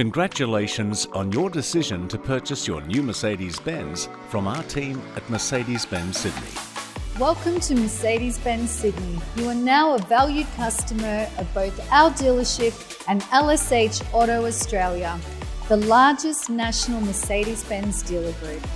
Congratulations on your decision to purchase your new Mercedes-Benz from our team at Mercedes-Benz Sydney. Welcome to Mercedes-Benz Sydney. You are now a valued customer of both our dealership and LSH Auto Australia, the largest national Mercedes-Benz dealer group.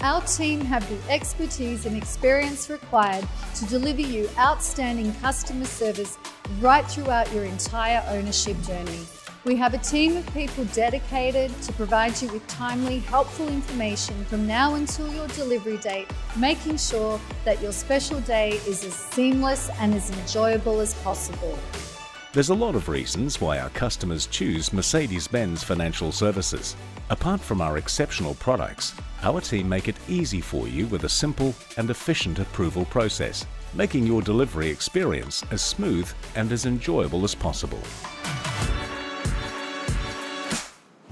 Our team have the expertise and experience required to deliver you outstanding customer service right throughout your entire ownership journey. We have a team of people dedicated to provide you with timely, helpful information from now until your delivery date, making sure that your special day is as seamless and as enjoyable as possible. There's a lot of reasons why our customers choose Mercedes-Benz Financial Services. Apart from our exceptional products, our team make it easy for you with a simple and efficient approval process, making your delivery experience as smooth and as enjoyable as possible.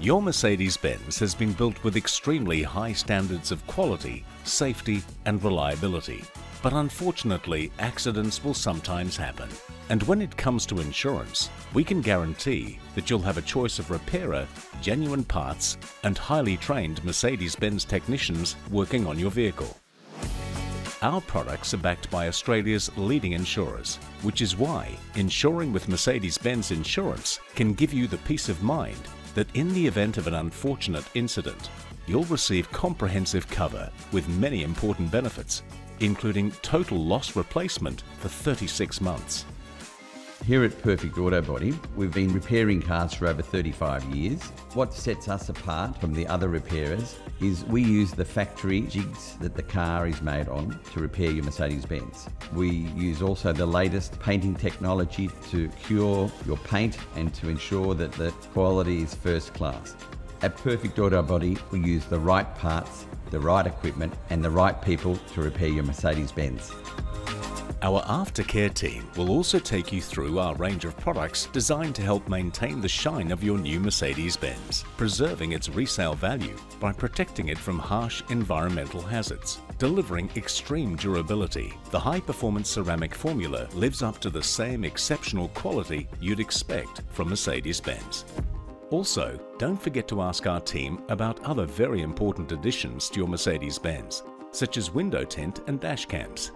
Your Mercedes-Benz has been built with extremely high standards of quality, safety and reliability. But unfortunately, accidents will sometimes happen. And when it comes to insurance, we can guarantee that you'll have a choice of repairer, genuine parts and highly trained Mercedes-Benz technicians working on your vehicle. Our products are backed by Australia's leading insurers, which is why insuring with Mercedes-Benz Insurance can give you the peace of mind that in the event of an unfortunate incident, you'll receive comprehensive cover with many important benefits, including total loss replacement for 36 months, here at Perfect Auto Body, we've been repairing cars for over 35 years. What sets us apart from the other repairers is we use the factory jigs that the car is made on to repair your Mercedes-Benz. We use also the latest painting technology to cure your paint and to ensure that the quality is first class. At Perfect Auto Body, we use the right parts, the right equipment and the right people to repair your Mercedes-Benz. Our aftercare team will also take you through our range of products designed to help maintain the shine of your new Mercedes-Benz, preserving its resale value by protecting it from harsh environmental hazards. Delivering extreme durability, the high-performance ceramic formula lives up to the same exceptional quality you'd expect from Mercedes-Benz. Also, don't forget to ask our team about other very important additions to your Mercedes-Benz, such as window tint and dash cams.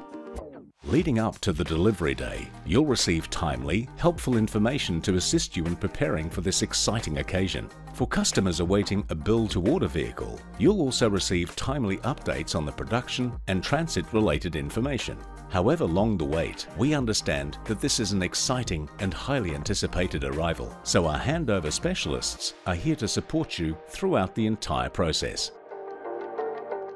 Leading up to the delivery day, you'll receive timely, helpful information to assist you in preparing for this exciting occasion. For customers awaiting a build-to-order vehicle, you'll also receive timely updates on the production and transit-related information. However long the wait, we understand that this is an exciting and highly anticipated arrival, so our handover specialists are here to support you throughout the entire process.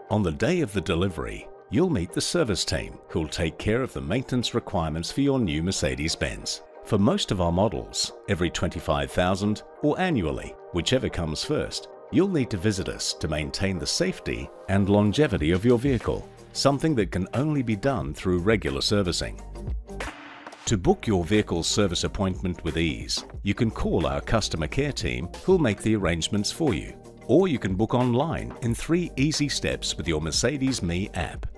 On the day of the delivery, you'll meet the service team who'll take care of the maintenance requirements for your new Mercedes-Benz. For most of our models, every 25,000 or annually, whichever comes first, you'll need to visit us to maintain the safety and longevity of your vehicle, something that can only be done through regular servicing. To book your vehicle's service appointment with ease, you can call our customer care team who'll make the arrangements for you. Or you can book online in three easy steps with your Mercedes Me app.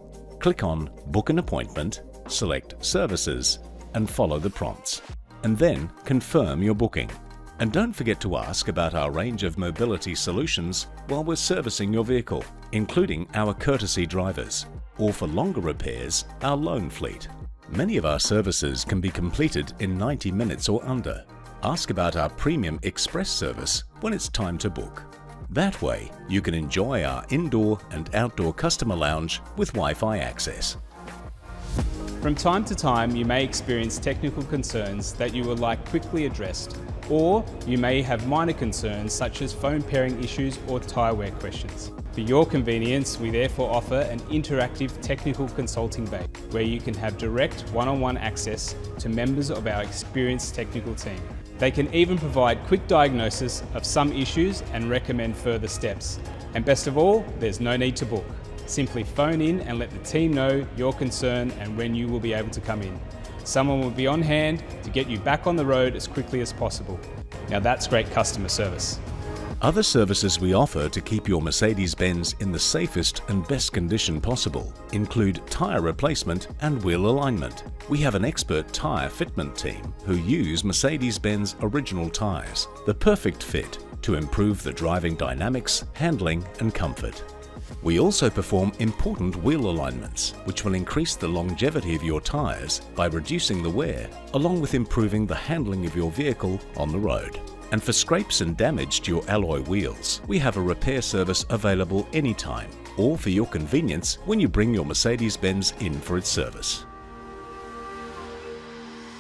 Click on Book an Appointment, select Services and follow the prompts. And then confirm your booking. And don't forget to ask about our range of mobility solutions while we're servicing your vehicle, including our courtesy drivers, or for longer repairs, our loan fleet. Many of our services can be completed in 90 minutes or under. Ask about our Premium Express service when it's time to book. That way, you can enjoy our indoor and outdoor customer lounge with Wi-Fi access. From time to time, you may experience technical concerns that you would like quickly addressed, or you may have minor concerns such as phone pairing issues or tyre wear questions. For your convenience, we therefore offer an interactive technical consulting bay where you can have direct one-on-one -on -one access to members of our experienced technical team. They can even provide quick diagnosis of some issues and recommend further steps. And best of all, there's no need to book. Simply phone in and let the team know your concern and when you will be able to come in. Someone will be on hand to get you back on the road as quickly as possible. Now that's great customer service. Other services we offer to keep your Mercedes-Benz in the safest and best condition possible include tyre replacement and wheel alignment. We have an expert tyre fitment team who use Mercedes-Benz original tyres, the perfect fit to improve the driving dynamics, handling and comfort. We also perform important wheel alignments, which will increase the longevity of your tyres by reducing the wear, along with improving the handling of your vehicle on the road. And for scrapes and damage to your alloy wheels, we have a repair service available anytime, or for your convenience when you bring your Mercedes-Benz in for its service.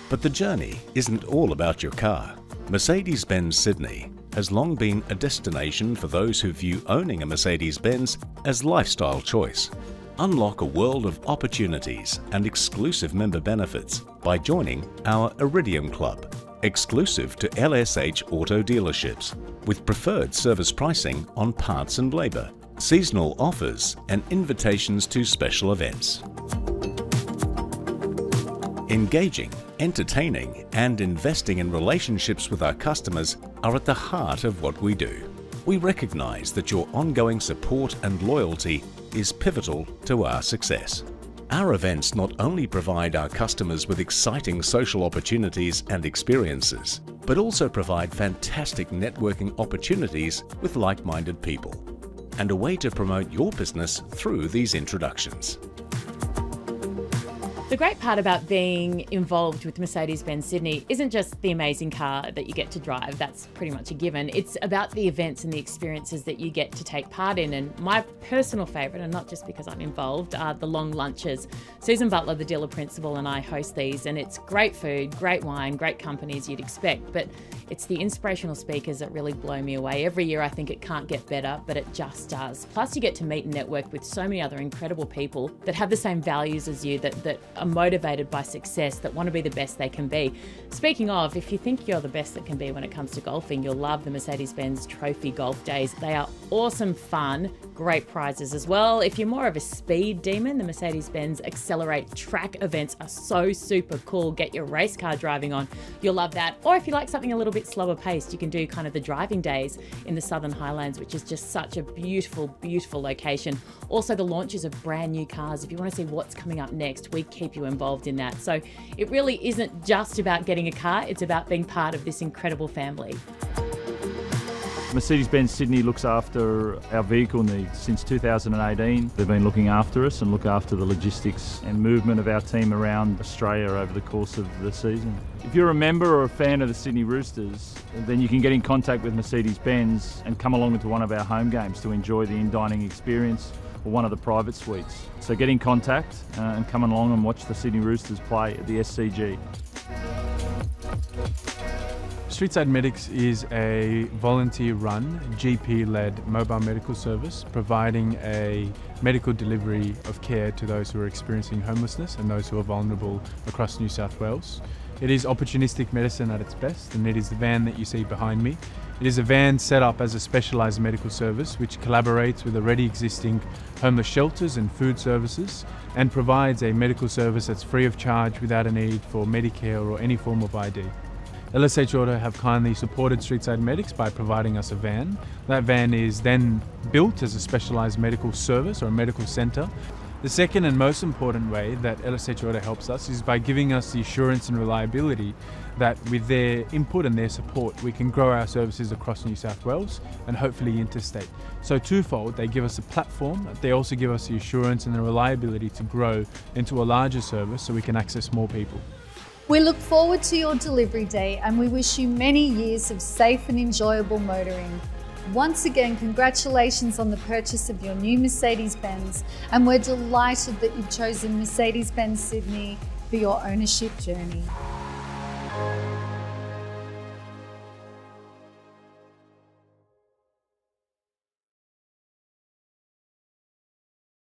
But the journey isn't all about your car. Mercedes-Benz Sydney has long been a destination for those who view owning a Mercedes-Benz as lifestyle choice. Unlock a world of opportunities and exclusive member benefits by joining our Iridium Club, exclusive to LSH auto dealerships, with preferred service pricing on parts and labour, seasonal offers and invitations to special events. Engaging, entertaining and investing in relationships with our customers are at the heart of what we do. We recognise that your ongoing support and loyalty is pivotal to our success. Our events not only provide our customers with exciting social opportunities and experiences, but also provide fantastic networking opportunities with like-minded people and a way to promote your business through these introductions. The great part about being involved with Mercedes Benz Sydney isn't just the amazing car that you get to drive, that's pretty much a given. It's about the events and the experiences that you get to take part in. And my personal favourite, and not just because I'm involved, are the long lunches. Susan Butler, the dealer principal, and I host these, and it's great food, great wine, great companies you'd expect. But it's the inspirational speakers that really blow me away. Every year I think it can't get better, but it just does. Plus, you get to meet and network with so many other incredible people that have the same values as you, that, that are motivated by success, that want to be the best they can be. Speaking of, if you think you're the best that can be when it comes to golfing, you'll love the Mercedes Benz Trophy Golf Days. They are awesome fun, great prizes as well. If you're more of a speed demon, the Mercedes Benz Accelerate track events are so super cool. Get your race car driving on, you'll love that. Or if you like something a little bit slower paced, you can do kind of the driving days in the Southern Highlands, which is just such a beautiful, beautiful location. Also, the launches of brand new cars. If you want to see what's coming up next, we keep you involved in that. So it really isn't just about getting a car, it's about being part of this incredible family. Mercedes-Benz Sydney looks after our vehicle needs. Since 2018, they've been looking after us and look after the logistics and movement of our team around Australia over the course of the season. If you're a member or a fan of the Sydney Roosters, then you can get in contact with Mercedes-Benz and come along to one of our home games to enjoy the in-dining experience or one of the private suites. So get in contact uh, and come along and watch the Sydney Roosters play at the SCG. Streetside Medics is a volunteer-run, GP-led mobile medical service providing a medical delivery of care to those who are experiencing homelessness and those who are vulnerable across New South Wales. It is opportunistic medicine at its best and it is the van that you see behind me. It is a van set up as a specialised medical service which collaborates with already existing homeless shelters and food services and provides a medical service that's free of charge without a need for Medicare or any form of ID. LSH Auto have kindly supported Streetside Medics by providing us a van. That van is then built as a specialised medical service or a medical centre. The second and most important way that LSH Auto helps us is by giving us the assurance and reliability that with their input and their support, we can grow our services across New South Wales and hopefully interstate. So, twofold, they give us a platform, they also give us the assurance and the reliability to grow into a larger service so we can access more people. We look forward to your delivery day and we wish you many years of safe and enjoyable motoring. Once again, congratulations on the purchase of your new Mercedes Benz, and we're delighted that you've chosen Mercedes Benz Sydney for your ownership journey.